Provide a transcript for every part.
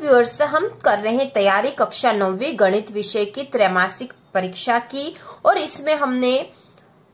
Viewers, हम कर रहे हैं तैयारी कक्षा नौवीं गणित विषय की त्रैमासिक परीक्षा की और इसमें हमने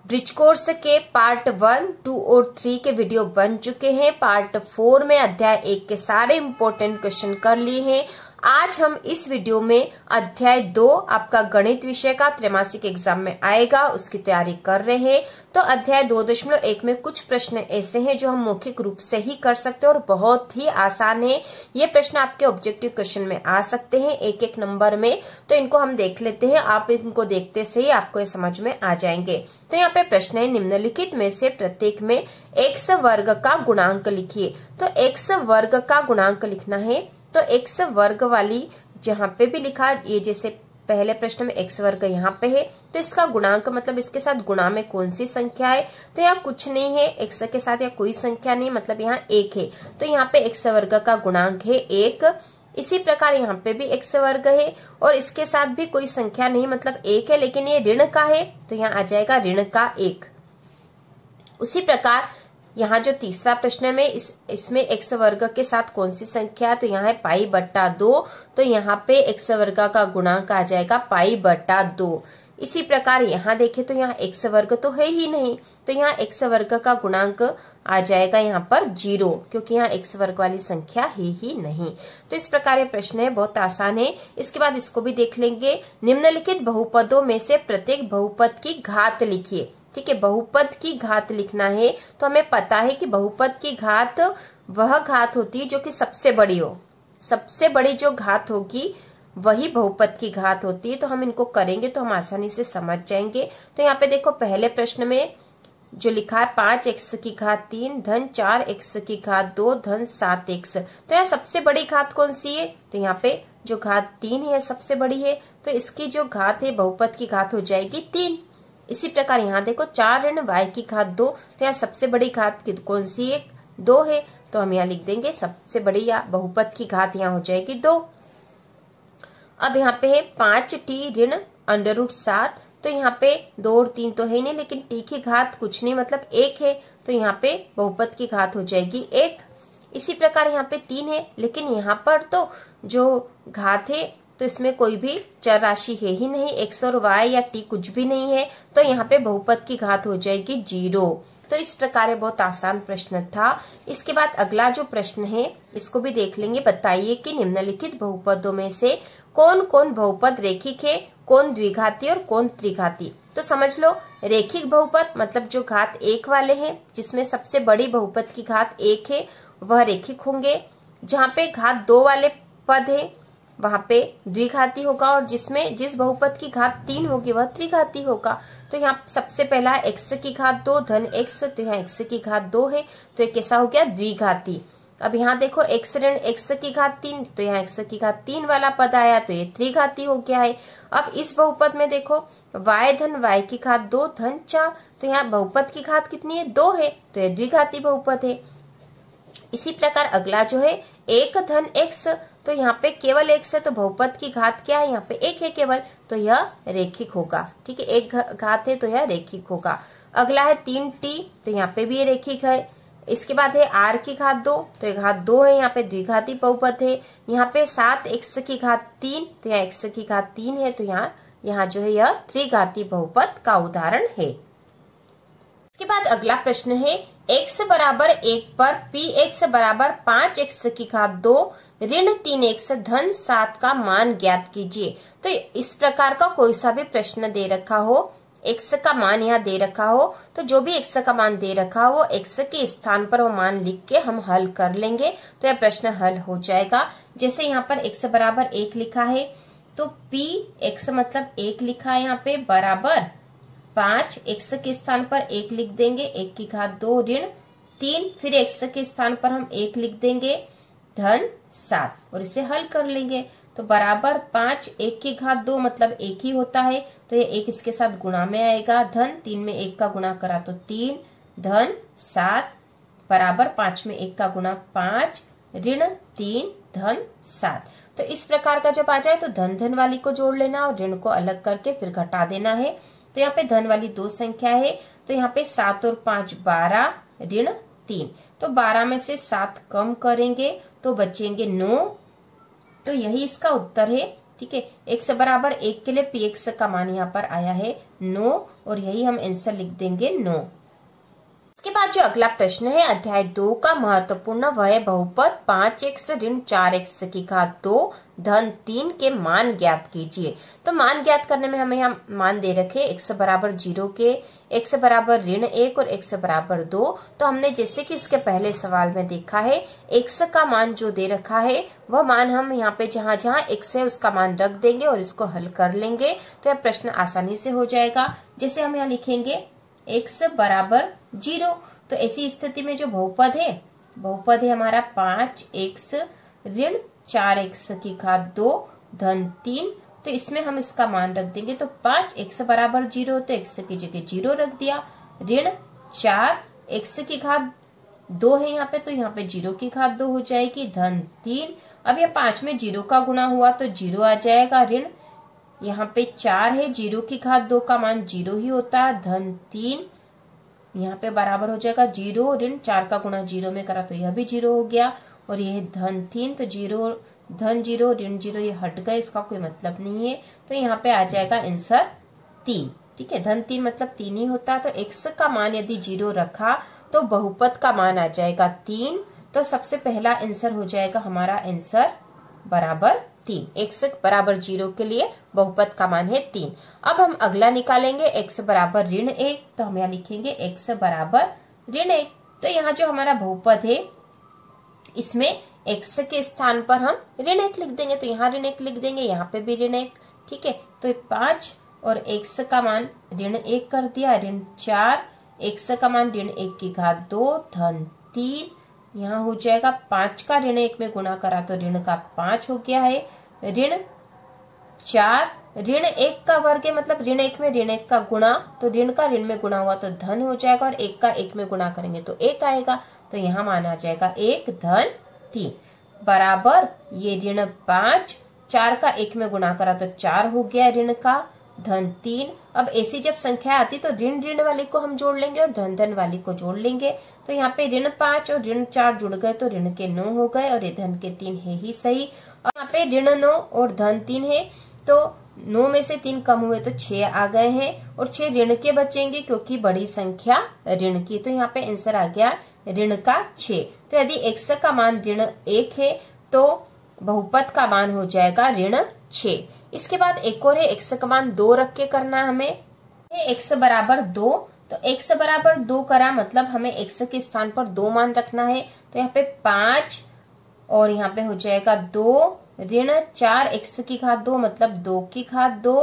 ब्रिज कोर्स के पार्ट वन, टू और थ्री के वीडियो बन चुके हैं। पार्ट फोर में अध्याय एक के सारे इंपॉर्टेंट क्वेश्चन कर लिए हैं। आज हम इस वीडियो में अध्याय दो, आपका गणित विषय का त्रैमासिक एग्ज़ाम में आएगा, उसकी तैयारी कर रहे हैं। तो अध्याय दो दशमलव एक में कुछ प्रश्न ऐसे हैं जो हम मौखिक रूप से ही कर सकते हैं और बहुत ही आसान है। ये प्रश्न आपके ऑब्जेक्टिव क्वेश्चन में आ सकते हैं एक एक नंबर में। तो इनको हम देख लेते हैं, आप इनको देखते से ही आपको ये समझ में आ जाएँगे। तो यहाँ पे प्रश्न है, निम्नलिखित में से प्रत्येक में एक्स वर्ग का गुणांक लिखिए। तो एक्स वर्ग का गुणांक लिखना है। तो एक्स वर्ग वाली जहाँ पे भी लिखा, ये जैसे पहले प्रश्न में एक्स वर्ग यहाँ पे है तो इसका गुणांक मतलब इसके साथ गुणा में कौन सी संख्या है? तो यहाँ कुछ नहीं है एक्स के साथ या कोई संख्या नहीं मतलब यहाँ एक है। तो यहाँ पे एक्स वर्ग का गुणांक है एक। इसी प्रकार यहाँ पे भी एक्स वर्ग है और इसके साथ भी कोई संख्या नहीं मतलब एक है, लेकिन ये ऋण का है तो यहाँ आ जाएगा ऋण का एक। उसी प्रकार यहाँ जो तीसरा प्रश्न में इस, इसमें एक्स वर्ग के साथ कौन सी संख्या है? तो यहाँ है पाई बट्टा दो तो यहाँ पे एक्स वर्ग का गुणांक आ जाएगा पाई बट्टा दो। इसी प्रकार यहाँ देखें तो यहाँ एक्स वर्ग तो है ही नहीं तो यहाँ एक्स वर्ग का गुणांक आ जाएगा यहाँ पर ज़ीरो, क्योंकि यहाँ एक्स वर्ग वाली संख्या है ही नहीं। तो इस प्रकार ये प्रश्न है, बहुत आसान है। इसके बाद इसको भी देख लेंगे। निम्नलिखित बहुपदों में से प्रत्येक बहुपद की घात लिखिए। ठीक है, बहुपद की घात लिखना है। तो हमें पता है कि बहुपद की घात वह घात होती है जो कि सबसे बड़ी हो। सबसे बड़ी जो घात होगी, वही बहुपद की घात होती है। तो हम इनको करेंगे तो हम आसानी से समझ जाएँगे। तो यहाँ पे देखो, पहले प्रश्न में जो लिखा है, पाँच एक्स की घात तीन, धन चार एक्स की घात दो, धन सात एक्स। तो यहाँ सबसे बड़ी घात कौन सी है? तो यहाँ पे जो घात तीन है, सबसे बड़ी है। तो इसकी जो घात है, बहुपद की घात हो जाएगी तीन। इसी प्रकार यहाँ देखो, चार ऋण, वाई की घात दो तो यहाँ सबसे बड़ी घात कौन सी एक दो है। तो हम यहाँ लिख देंगे, सबसे बड़ी या बहुपद की घात यहाँ हो जाएगी दो। अब यहाँ पे है पाँच टी ऋण अंडर रूट सात तो यहाँ पे दो और तीन तो है नहीं, लेकिन टी की घात कुछ नहीं मतलब एक है तो यहाँ पे बहुपद की घात हो जाएगी एक। इसी प्रकार यहाँ पे तीन है, लेकिन यहाँ पर तो जो घात है तो इसमें कोई भी चर राशि है ही नहीं एक्स और वाई या टी कुछ भी नहीं है तो यहाँ पे बहुपद की घात हो जाएगी ज़ीरो। तो इस प्रकार बहुत आसान प्रश्न था। इसके बाद अगला जो प्रश्न है, इसको भी देख लेंगे। बताइए कि निम्नलिखित बहुपदों में से कौन कौन बहुपद रेखिक है, कौन द्विघाती और कौन त्रिघाती? तो समझ लो, रेखिक बहुपद मतलब जो घात एक वाले हैं, जिसमें सबसे बड़ी बहुपद की घात एक है, वह रेखिक होंगे। जहाँ पे घात दो वाले पद है वहाँ पे द्विघाती होगा और जिसमें जिस बहुपद की घात तीन होगी, वह त्रिघाती होगा। तो यहाँ सबसे पहला एक्स की घात दो, धन एक्स तो यहाँ एक्स की घात दो है। तो ये कैसा हो गया द्विघाती। अब यहाँ देखो एक्स ऋण एक्स की घात तीन तो यहाँ एक्स की घात तीन वाला पद आया तो ये त्रिघाती हो गया है। अब इस बहुपद में देखो, y धन y की घात दो, धन चार तो यहाँ बहुपद की घात कितनी है? दो है। तो ये द्विघाती बहुपद है। इसी प्रकार अगला जो है, एक धन एक्स तो यहाँ पे केवल एक से तो बहुपद की घात क्या है? यहाँ पे एक है केवल तो यह रेखिक होगा। ठीक है, एक घात है तो यह रेखिक होगा। अगला है तीन टी तो यहाँ पे भी ये रेखिक है। इसके बाद है आर की घात दो तो ये घात दो है। यहाँ पे द्विघाती बहुपद है। यहाँ पे सात एक्स की घात तीन तो यहाँ एक्स की घात तीन है। तो यहाँ यहाँ जो है यह त्रिघाती बहुपद का उदाहरण है। इसके बाद अगला प्रश्न है x बराबर एक पर पी एक्स बराबर पाँच एक्स की घात दो ऋण तीन एक से धन सात का मान ज्ञात कीजिए। तो इस प्रकार का कोई सा भी प्रश्न दे रखा हो एक्स का मान यहाँ दे रखा हो तो जो भी एक्स का मान दे रखा हो एक्स के स्थान पर वो मान लिख के हम हल कर लेंगे तो यह प्रश्न हल हो जाएगा। जैसे यहाँ पर एक्स बराबर एक लिखा है तो पी एक्स मतलब एक लिखा है यहाँ पे, बराबर पाँच एक्स के स्थान पर एक लिख देंगे, एक की घात दो ऋण, तीन, फिर एक्स के स्थान पर हम एक लिख देंगे, धन सात। और इसे हल कर लेंगे तो बराबर पाँच, एक की घात दो मतलब एक ही होता है तो ये एक इसके साथ गुणा में आएगा। धन, तीन में एक का गुणा करा तो तीन। धन, सात, बराबर पाँच में एक का गुणा पाँच। ऋण, तीन, धन, सात। तो इस प्रकार का जब आ जाए तो धन धन वाली को जोड़ लेना और ऋण को अलग करके फिर घटा देना है। तो यहाँ पे धन वाली दो संख्या है तो यहाँ पे सात और पाँच, बारह, ऋण, तीन। तो बारह में से सात कम करेंगे तो बचेंगे नो। तो यही इसका उत्तर है, ठीक है? एक्स बराबर एक के लिए पी एक्स का मान यहाँ पर आया है नो, और यही हम आंसर लिख देंगे नो। इसके बाद जो अगला प्रश्न है, अध्याय दो का महत्वपूर्ण वह बहुपद पाँच एक्स ऋण, चार एक्स की घात दो, धन तीन के मान ज्ञात कीजिए। तो मान ज्ञात करने में हमें यहाँ मान दे रखे एक्स बराबर ज़ीरो के, एक्स बराबर ऋण एक और एक्स बराबर दो। तो हमने जैसे कि इसके पहले सवाल में देखा है, एक्स का मान जो दे रखा है, वह मान हम यहाँ पे जहाँ जहाँ एक्स है, उसका मान रख देंगे और इसको हल कर लेंगे। तो यह प्रश्न आसानी से हो जाएगा। जैसे हम यहाँ लिखेंगे, एक्स बराबर ज़ीरो। तो ऐसी स्थिति में जो बहुपद है बहुपद है हमारा पाँच एक्स ऋण, चार एक्स की घात दो, धन तीन। तो इसमें हम इसका मान रख देंगे। तो पाँच एक्स बराबर ज़ीरो तो एक्स की जगह ज़ीरो रख दिया। ऋण, चार एक्स की घात दो है यहाँ पे तो यहाँ पे ज़ीरो की घात दो हो जाएगी। धन तीन। अब यह पाँच में ज़ीरो का गुणा हुआ तो ज़ीरो आ जाएगा। ऋण, यहाँ पे चार है, ज़ीरो की घात दो का मान ज़ीरो ही होता है। धन तीन। यहाँ पे बराबर हो जाएगा ज़ीरो ऋण चार का गुणा ज़ीरो में करा तो यह भी ज़ीरो हो गया। और यह धन तीन तो ज़ीरो, धन ज़ीरो ऋण ज़ीरो, ये हट गए, इसका कोई मतलब नहीं है। तो यहाँ पे आ जाएगा आंसर तीन। ठीक है, धन तीन मतलब तीन ही होता है तो एक्स का मान यदि ज़ीरो रखा तो बहुपद का मान आ जाएगा तीन। तो सबसे पहला आंसर हो जाएगा हमारा आंसर बराबर तीन। एक्स बराबर ज़ीरो के लिए बहुपद का मान है तीन। अब हम अगला निकालेंगे एक्स बराबर ऋण एक तो हम यहाँ लिखेंगे एक्स बराबर ऋण एक। तो यहाँ जो हमारा बहुपद है, इसमें एक्स के स्थान पर हम ऋण एक लिख देंगे। तो यहाँ ऋण एक लिख देंगे, यहाँ पे भी ऋण एक, ठीक है? तो पाँच और एक्स का मान ऋण एक कर दिया। ऋण चार एक्स का मान ऋण एक की घात दो, धन तीन यहाँ हो जाएगा पाँच का ऋण, एक में गुणा करा तो ऋण का पाँच हो गया है। ऋण चार, ऋण एक का वर्ग है मतलब ऋण एक में ऋण एक का गुणा तो ऋण का ऋण में गुणा हुआ तो धन हो जाएगा और एक का एक में गुणा करेंगे तो एक आएगा तो यहाँ माना जाएगा एक धन तीन। बराबर ये ऋण पाँच, चार का एक में गुणा करा तो चार हो गया ऋण का धन तीन। अब ऐसी जब संख्या आती तो ऋण ऋण वाली को हम जोड़ लेंगे और धन धन वाली को जोड़ लेंगे। तो यहाँ पे ऋण पाँच और ऋण चार जुड़ गए तो ऋण के नौ हो गए और ये धन के तीन है ही सही। और यहाँ पे ऋण नौ और धन तीन है तो नौ में से तीन कम हुए तो छह आ गए हैं। और छह ऋण के बचेंगे क्योंकि बड़ी संख्या ऋण की तो यहाँ पे आंसर आ गया ऋण का छ तो यदि एक्स का मान ऋण एक है तो बहुपद का मान हो जाएगा ऋण छ इसके बाद एक और है, एक्स का मान दो रख के करना है हमें। एक्स बराबर दो तो एक्स बराबर दो करा मतलब हमें एक्स के स्थान पर दो मान रखना है। तो यहाँ पे पाँच और यहाँ पे हो जाएगा दो। ऋण चार एक्स की घात दो मतलब दो की घात दो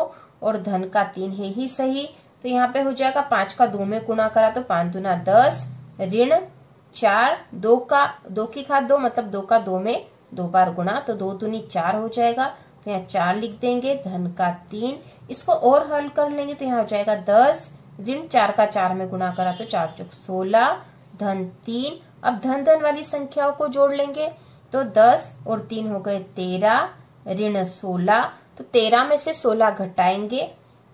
और धन का तीन है ही सही। तो यहाँ पे हो जाएगा पाँच का दो में गुणा करा तो पाँच दुना दस। ऋण चार दो का दो की घात दो मतलब दो का दो में दो बार गुणा तो दो दुनी चार हो जाएगा। तो यहाँ चार लिख देंगे, धन का तीन। इसको और हल कर लेंगे तो यहाँ हो जाएगा दस। ऋण चार का चार में गुणा करा तो चार चौक सोलह, धन तीन। अब धन धन वाली संख्याओं को जोड़ लेंगे तो दस और तीन हो गए तेरह, ऋण सोलह। तो तेरह में से सोलह घटाएँगे।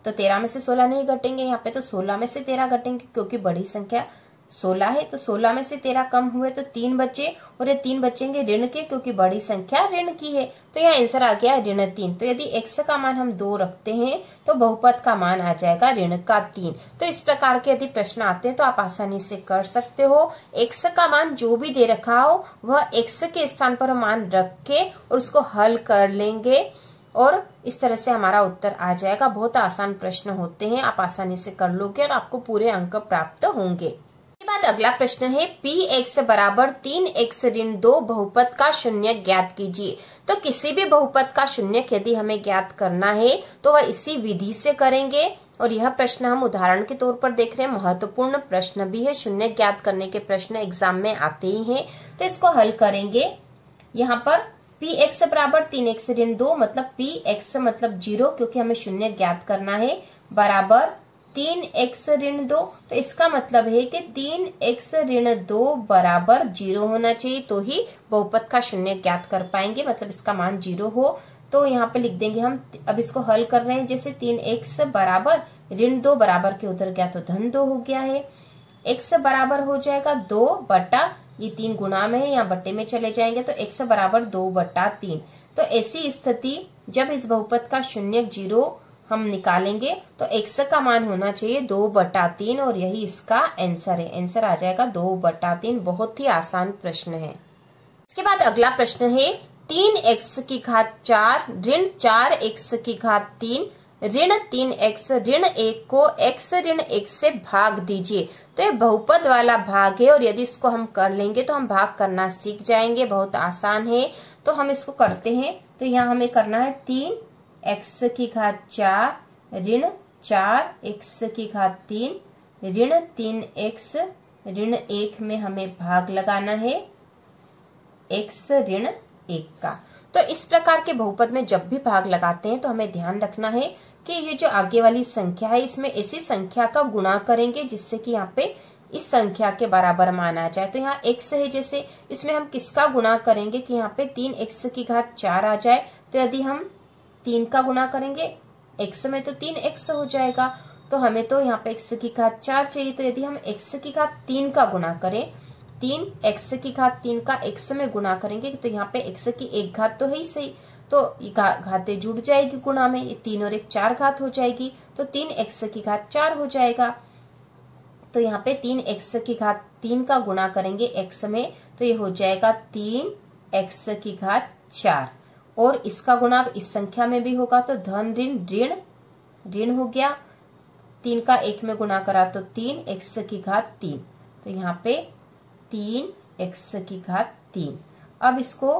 तो तेरह में से सोलह नहीं घटेंगे, यहाँ पे तो सोलह में से तेरह घटेंगे क्योंकि बड़ी संख्या। सोलह है तो सोलह में से तेरह कम हुए तो तीन बचे, और ये तीन बचेंगे ऋण के, क्योंकि बड़ी संख्या ऋण की है। तो यहाँ आंसर आ गया ऋण तीन। तो यदि एक्स का मान हम दो रखते हैं तो बहुपद का मान आ जाएगा ऋण का तीन। तो इस प्रकार के यदि प्रश्न आते हैं तो आप आसानी से कर सकते हो। एक्स का मान जो भी दे रखा हो, वह एक्स के स्थान पर मान रख के और उसको हल कर लेंगे। और इस तरह से हमारा उत्तर आ जाएगा। बहुत आसान प्रश्न होते हैं, आप आसानी से कर लोगे और आपको पूरे अंक प्राप्त होंगे। बाद अगला प्रश्न है पी एक्स बराबर, तीन एक्स ऋण दो बहुपद का शून्य ज्ञात कीजिए। तो किसी भी बहुपद का शून्य यदि हमें ज्ञात करना है तो वह इसी विधि से करेंगे। और यह प्रश्न हम उदाहरण के तौर पर देख रहे हैं, महत्वपूर्ण प्रश्न भी है, शून्य ज्ञात करने के प्रश्न एग्ज़ाम में आते ही हैं। तो इसको हल करेंगे। यहाँ पर पी एक्स बराबर, तीन एक्स ऋण दो मतलब पी एक्स मतलब ज़ीरो, क्योंकि हमें शून्य ज्ञात करना है। बराबर तीन एक्स ऋण दो तो इसका मतलब है कि तीन एक्स ऋण दो बराबर ज़ीरो होना चाहिए तो ही बहुपद का शून्य ज्ञात कर पाएँगे मतलब इसका मान ज़ीरो हो। तो यहाँ पे लिख देंगे हम, अब इसको हल कर रहे हैं, जैसे तीन एक्स बराबर ऋण दो बराबर के उधर गया तो धन दो हो गया है। एक्स बराबर हो जाएगा दो बटा, ये तीन गुना में है, यहाँ बट्टे में चले जाएँगे तो एक्स बराबर दो बटा तीन। तो ऐसी स्थिति, जब इस बहुपद का शून्य ज़ीरो हम निकालेंगे। तो एक्स का मान होना चाहिए दो बटा तीन और यही इसका आंसर है। आंसर आ जाएगा दो बटा तीन। बहुत ही आसान प्रश्न है। इसके बाद अगला प्रश्न है, तीन एक्स की घात चार, ऋण चार एक्स की घात तीन, ऋण तीन एक्स ऋण एक को एक्स ऋण एक से भाग दीजिए। तो ये बहुपद वाला भाग है और यदि इसको हम कर लेंगे तो हम भाग करना सीख जाएँगे। बहुत आसान है। तो हम इसको करते हैं। तो यहाँ हमें करना है तीन एक्स की घात चार, ऋण चार, एक्स की घात तीन, ऋण तीन एक्स, ऋण एक में हमें भाग लगाना है। एक्स ऋण एक का। तो इस प्रकार के बहुपद में जब भी भाग लगाते हैं तो हमें ध्यान रखना है कि ये जो आगे वाली संख्या है, इसमें ऐसी संख्या का गुणा करेंगे, जिससे कि यहाँ पे इस संख्या के बराबर माना जाए। तो यहाँ एक्स है जैसे, इसमें हम किसका गुणा करेंगे कि यहाँ पे तीन एक्स की घात चार आ जाए। तो यदि हम तीन का गुणा करेंगे एक्स में तो तीन एक्स हो जाएगा तो हमें तो यहाँ पे एक्स की घात चार चाहिए तो यदि हम एक्स की घात तीन का गुणा करें, तीन एक्स की घात तीन का एक्स में गुणा करेंगे तो यहाँ पे एक्स की एक घात तो है ही सही तो घाते जुड़ जाएगी गुणा में तीन और एक चार घात हो जाएगी तो तीन एक्स की घात चार हो जाएगा। तो यहाँ पे तीन एक्स की घात तीन का गुणा करेंगे एक्स में तो ये हो जाएगा तीन एक्स की घात चार। और इसका गुणा इस संख्या में भी होगा तो धन, ऋण ऋण ऋण हो गया। तीन का एक में गुणा करा तो तीन, एक्स की घात तीन। तो यहाँ पे तीन, एक्स की घात तीन। अब इसको,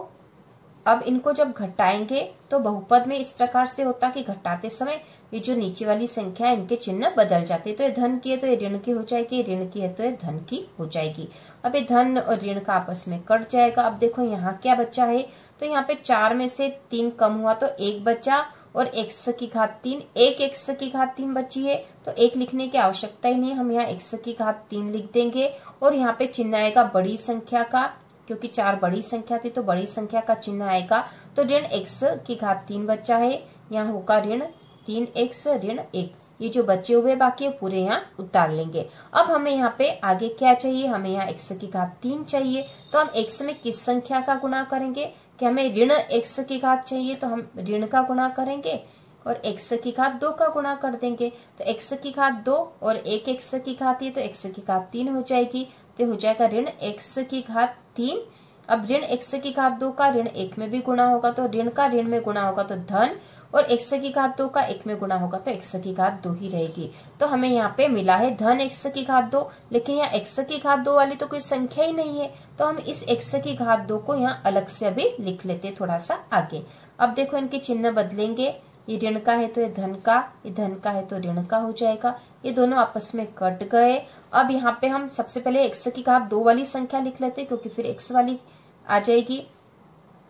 अब इनको जब घटाएँगे तो बहुपद में इस प्रकार से होता कि घटाते समय ये जो नीचे वाली संख्या है, इनके चिन्ह बदल जाते हैं। तो ये धन की है तो ये ऋण की हो जाएगी, ऋण की है तो ये धन की हो जाएगी। अब ये धन और ऋण का आपस में कट जाएगा। अब देखो यहाँ क्या बच्चा है। तो यहाँ पे चार में से तीन कम हुआ तो एक बच्चा और एक्स की घात तीन। एक एक्स की घात तीन बची है। तो एक लिखने की आवश्यकता ही नहीं, हम यहाँ एक्स की घात तीन लिख देंगे। और यहाँ पे चिन्ह आएगा बड़ी संख्या का, क्योंकि चार बड़ी संख्या थी तो बड़ी संख्या का चिन्ह आएगा। तो ऋण एक्स की घात तीन बच्चा है। यहाँ होगा ऋण तीन एक्स ऋण एक। ये जो बचे हुए बाकी पूरे यहाँ उतार लेंगे। अब हमें यहाँ पे आगे क्या चाहिए? हमें यहाँ एक्स की घात तीन चाहिए। तो हम एक्स में किस संख्या का गुणा करेंगे? कि हमें ऋण एक्स की घात चाहिए तो हम ऋण का गुणा करेंगे और एक्स की घात दो का गुणा कर देंगे। तो एक्स की घात दो और एक एक्स की घात ये तो एक्स की घात तीन हो जाएगी। तो हो जाएगा ऋण एक्स की घात तीन। अब ऋण एक्स की घात दो का ऋण एक में भी गुणा होगा तो ऋण का ऋण में गुणा होगा तो धन और एक्स की घात दो का एक में गुणा होगा तो एक्स की घात दो ही रहेगी। तो हमें यहाँ पे मिला है धन एक्स की घात दो, लेकिन यहाँ एक्स की घात दो वाली तो कोई संख्या ही नहीं है। तो हम इस एक्स की घात दो को यहाँ अलग से अभी लिख लेते थोड़ा सा आगे। अब देखो इनके चिन्ह बदलेंगे। ये ऋण का है तो ये धन का, ये धन का है तो ऋण का हो जाएगा। ये दोनों आपस में कट गए। अब यहाँ पे हम सबसे पहले एक्स की घात दो वाली संख्या लिख लेते क्योंकि फिर एक्स वाली आ जाएगी।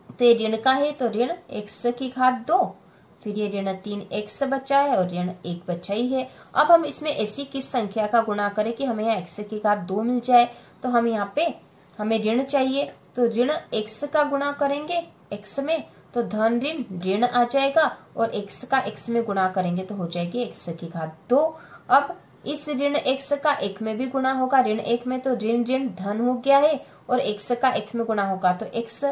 तो ये ऋण का है तो ऋण एक्स की घात दो। फिर ये ऋण तीन एक्स बचा है और ऋण एक बचा ही है। अब हम इसमें ऐसी किस संख्या का गुणा करें कि हमें यहाँ एक्स की घात दो मिल जाए? तो हम यहाँ पे, हमें ऋण चाहिए। तो ऋण एक्स का गुणा करेंगे एक्स में तो धन ऋण ऋण आ जाएगा और एक्स का एक्स में गुणा करेंगे तो हो जाएगी एक्स की घात दो। अब इस ऋण एक्स का एक में भी गुणा होगा। ऋण एक में तो ऋण ऋण, धन हो गया है और एक्स का एक में गुणा होगा तो एक्स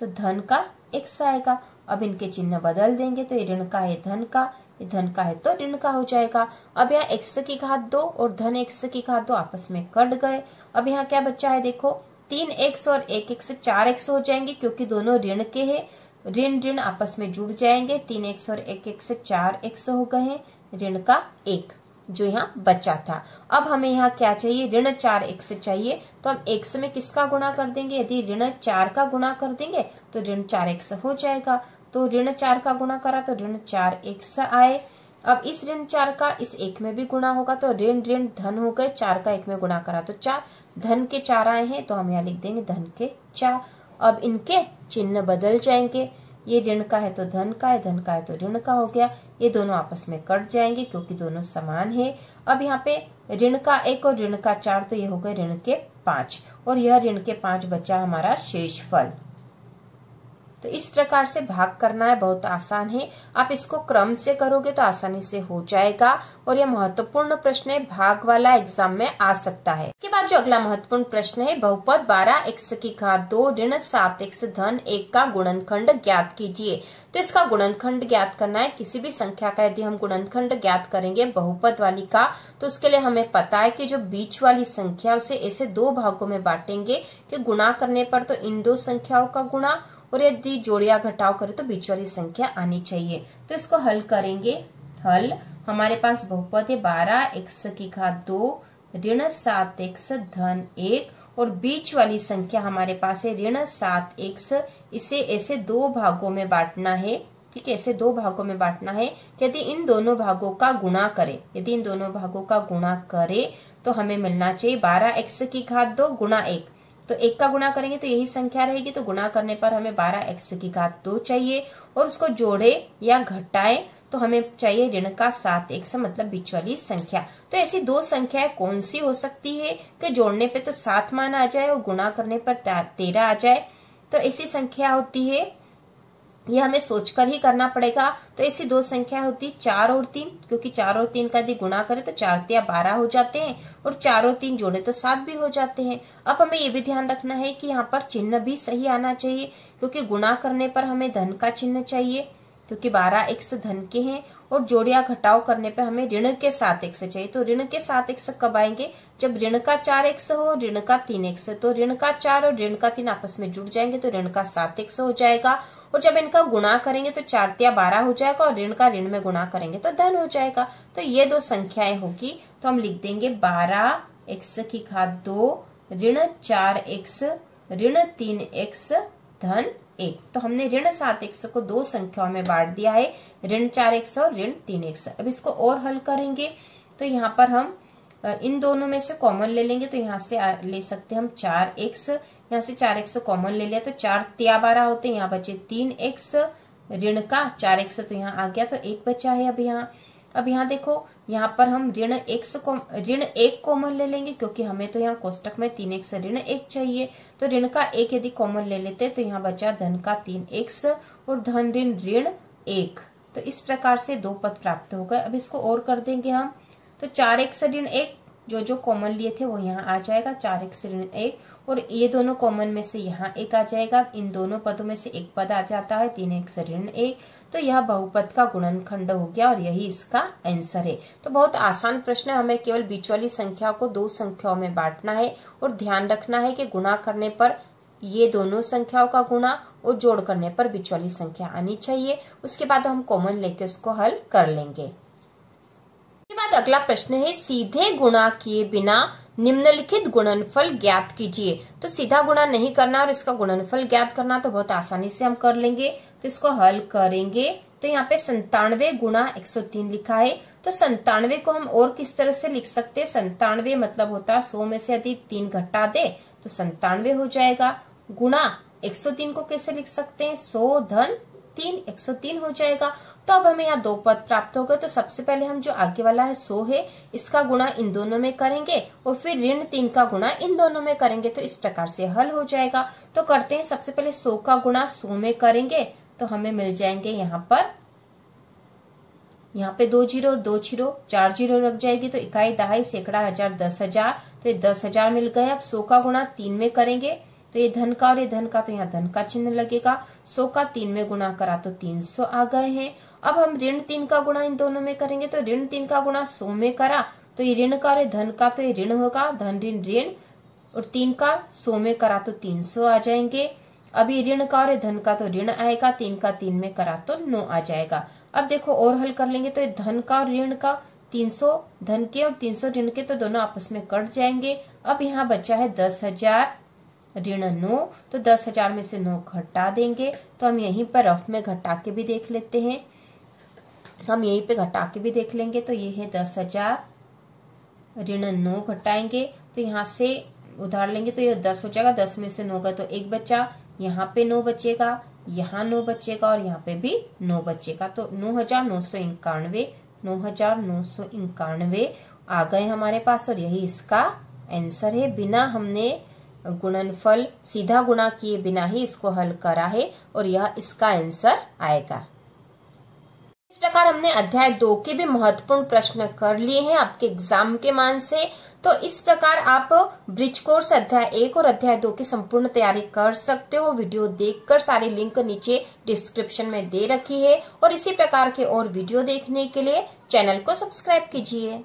तो धन का एक्स आएगा। अब इनके चिन्ह बदल देंगे तो ये ऋण का है धन का धन का है तो ऋण का हो जाएगा। अब यहाँ एक्स की घात दो और धन एक्स की घात दो आपस में कट गए। अब यहाँ क्या बच्चा है देखो, तीन एक्स और एक एक्स चार एक्स हो जाएँगे क्योंकि दोनों ऋण के हैं। ऋण ऋण आपस में जुड़ जाएँगे, तीन एक्स और एक एक्स चार एक्स हो गए हैं, ऋण का एक जो यहाँ बचा था। अब हमें यहाँ क्या चाहिए? ऋण चार एक्स चाहिए तो हम एक्स में किसका गुणा कर देंगे? यदि ऋण चार का गुणा कर देंगे तो ऋण चार एक्स हो जाएगा। तो ऋण चार का गुणा करा तो ऋण चार एक्स आए। अब इस ऋण चार का इस एक में भी गुणा होगा तो ऋण ऋण धन हो गए, चार का एक में गुणा करा तो चार। धन के चार आए हैं तो हम यहाँ लिख देंगे धन के चार। अब इनके चिन्ह बदल जाएँगे। ये ऋण का है तो धन का है, धन का है तो ऋण का हो गया। ये दोनों आपस में कट जाएँगे क्योंकि दोनों समान है। अब यहाँ पे ऋण का एक और ऋण का चार तो ये हो गए ऋण के पाँच। और यह ऋण के पाँच बचा हमारा शेष फल तो इस प्रकार से भाग करना है, बहुत आसान है। आप इसको क्रम से करोगे तो आसानी से हो जाएगा और यह महत्वपूर्ण प्रश्न है, भाग वाला एग्ज़ाम में आ सकता है। इसके बाद जो अगला महत्वपूर्ण प्रश्न है, बहुपद बारह एक्स की घात दो, ऋण सात एक्स धन एक का गुणनखंड ज्ञात कीजिए। तो इसका गुणनखंड ज्ञात करना है, किसी भी संख्या का यदि हम गुणनखंड ज्ञात करेंगे बहुपद वाली का तो उसके लिए हमें पता है कि जो बीच वाली संख्या उसे ऐसे दो भागों में बांटेंगे कि गुणा करने पर तो इन दो संख्याओं का गुणा और यदि जोड़िया घटाव करे तो बीच वाली संख्या आनी चाहिए। तो इसको हल करेंगे। हल, हमारे पास बहुपद है बारह एक्स की घात दो, ऋण सात एक्स धन एक, और बीच वाली संख्या हमारे पास है ऋण सात एक्स इसे, ऐसे दो भागों में बांटना है। ठीक है, ऐसे दो भागों में बांटना है यदि इन दोनों भागों का गुणा करे। यदि इन दोनों भागों का गुणा करे तो हमें मिलना चाहिए बारह एक्स की घात दो, गुणा एक। तो एक का गुणा करेंगे तो यही संख्या रहेगी तो गुणा करने पर हमें बारह एक्स की घात दो चाहिए और उसको जोड़े या घटाए तो हमें चाहिए ऋण का सात एक एक्स मतलब बीच वाली संख्या। तो ऐसी दो संख्याएँ कौन सी हो सकती है कि जोड़ने पे तो सात मान आ जाए और गुणा करने पर तेरह आ जाए? तो ऐसी संख्या होती है ये हमें सोचकर ही करना पड़ेगा। तो ऐसी दो संख्या होती, चार और तीन, क्योंकि चार और तीन का यदि गुणा करें तो चार तिया बारह हो जाते हैं, और चार और तीन जोड़े तो सात भी हो जाते हैं। अब हमें ये भी ध्यान रखना है कि यहाँ पर चिन्ह भी सही आना चाहिए, क्योंकि गुणा करने पर हमें धन का चिन्ह चाहिए, क्योंकि बारह एक्स धन के हैं, और जोड़िया घटाव करने पे हमें ऋण के सात एक्स चाहिए। तो ऋण के सात एक्स कब आएँगे? जब ऋण का चार एक्स हो, ऋण का तीन एक्स तो ऋण का चार और ऋण का तीन आपस में जुड़ जाएँगे तो ऋण का सात एक्स हो जाएगा और जब इनका गुणा करेंगे तो चार तिया बारह हो जाएगा और ऋण का ऋण में गुणा करेंगे तो धन हो जाएगा। तो ये दो संख्याएँ होगी। तो हम लिख देंगे बारह एक्स की घात दो, ऋण चार एक्स, ऋण तीन एक्स, धन एक। तो हमने ऋण सात एक्स को दो संख्याओं में बांट दिया है। ऋण चार एक्स और ऋण तीन एक्स। अब इसको और हल करेंगे। तो यहाँ पर हम इन दोनों में से कॉमन ले लेंगे। तो यहाँ से ले सकते हैं हम चार एक्स। यहाँ से चार एक्स कॉमन ले लिया तो चार तिया बारह होते यहाँ बचे तीन एक्स ऋण का चार एक्स तो यहाँ आ गया तो एक बचा है अब यहाँ। अब यहाँ देखो, यहाँ पर हम ऋण एक ऋण एक कॉमन ले लेंगे, क्योंकि हमें तो यहाँ कोष्टक में तीन एक्स ऋण एक चाहिए। तो ऋण का एक यदि कॉमन ले लेते तो यहाँ बचा धन का तीन एक्स और धन ऋण ऋण एक। तो इस प्रकार से दो पद प्राप्त हो गए। अब इसको और कर देंगे हम। तो चार एक्स ऋण एक, जो जो कॉमन लिए थे वो यहाँ आ जाएगा, चार एक्स ऋण एक और ये दोनों कॉमन में से यहाँ एक आ जाएगा। इन दोनों पदों में से एक पद आ जाता है, तीन एक्स ऋण एक। तो यह बहुपद का गुणनखंड हो गया और यही इसका आंसर है। तो बहुत आसान प्रश्न है, हमें केवल बीच वाली संख्या को दो संख्याओं में बांटना है और ध्यान रखना है कि गुणा करने पर ये दोनों संख्याओं का गुणा और जोड़ करने पर बीच वाली संख्या आनी चाहिए। उसके बाद हम कॉमन लेके उसको हल कर लेंगे। बाद अगला प्रश्न है, सीधे गुणा किए बिना निम्नलिखित गुणनफल ज्ञात कीजिए। तो सीधा गुणा नहीं करना और इसका गुणनफल ज्ञात करना तो बहुत आसानी से हम कर लेंगे। तो इसको हल करेंगे। तो यहाँ पे संतानवे गुणा 103 लिखा है। तो संतानवे को हम और किस तरह से लिख सकते हैं? संतानवे मतलब होता है सौ में से यदि तीन घटा दे तो संतानवे हो जाएगा। गुणा 103 को कैसे लिख सकते हैं? सौ धन तीन 103 हो जाएगा। तो अब हमें यहाँ दो पद प्राप्त हो गए। तो सबसे पहले हम जो आगे वाला है, सो है, इसका गुणा इन दोनों में करेंगे और फिर ऋण तीन का गुणा इन दोनों में करेंगे। तो इस प्रकार से हल हो जाएगा। तो करते हैं, सबसे पहले सो का गुणा सो में करेंगे। तो हमें मिल जाएँगे यहाँ पर, यहाँ पे दो ज़ीरो दो ज़ीरो, चार ज़ीरो लग जाएगी। तो इकाई, दहाई, सैकड़ा, हज़ार, दस हज़ार। तो ये दस हज़ार मिल गए। अब सो का गुणा तीन में करेंगे। तो ये धन का और ये धन का तो यहाँ धन का चिन्ह लगेगा। सो का तीन में गुणा करा तो तीन सौ आ गए हैं। अब हम ऋण तीन का गुणा इन दोनों में करेंगे तो ऋण तीन का गुणा सो में करा। तो ये ऋण का और धन का तो ये ऋण होगा। धन, ऋण ऋण, और तीन का सो में करा तो तीन सौ आ जाएँगे। ये ऋण का और धन का तो ऋण आएगा। तीन का तीन में करा तो नौ आ जाएगा। अब देखो, और हल कर लेंगे तो धन का और ऋण का। तीन सौ धन के और तीन सौ ऋण के तो दोनों आपस में कट जाएँगे। अब यहाँ बचा है दस हज़ार। ऋण नौ तो दस हज़ार में से नौ घटा देंगे। तो हम यहीं पर रफ में घटा के भी देख लेते हैं। हम यहीं पे घटा के भी देख लेंगे। तो ये है दस हज़ार, ऋण नौ घटाएँगे। तो यहाँ से उधार लेंगे तो ये दस हो जाएगा। दस में से नौ का तो एक बच्चा यहाँ पे नौ बचेगा, यहाँ नौ बचेगा और यहाँ पे भी नौ बचेगा। तो नौ हज़ार नौ सौ इक्यानवे नौ हज़ार नौ सौ इक्यानवे आ गए हमारे पास और यही इसका आंसर है। बिना हमने गुणनफल सीधा गुणा किए बिना ही इसको हल करा है और यह इसका आंसर आएगा। इस प्रकार हमने अध्याय दो के भी महत्वपूर्ण प्रश्न कर लिए हैं आपके एग्ज़ाम के मान से। तो इस प्रकार आप ब्रिज कोर्स अध्याय एक और अध्याय दो की संपूर्ण तैयारी कर सकते हो। वीडियो देखकर सारी लिंक नीचे डिस्क्रिप्शन में दे रखी है और इसी प्रकार के और वीडियो देखने के लिए चैनल को सब्सक्राइब कीजिए।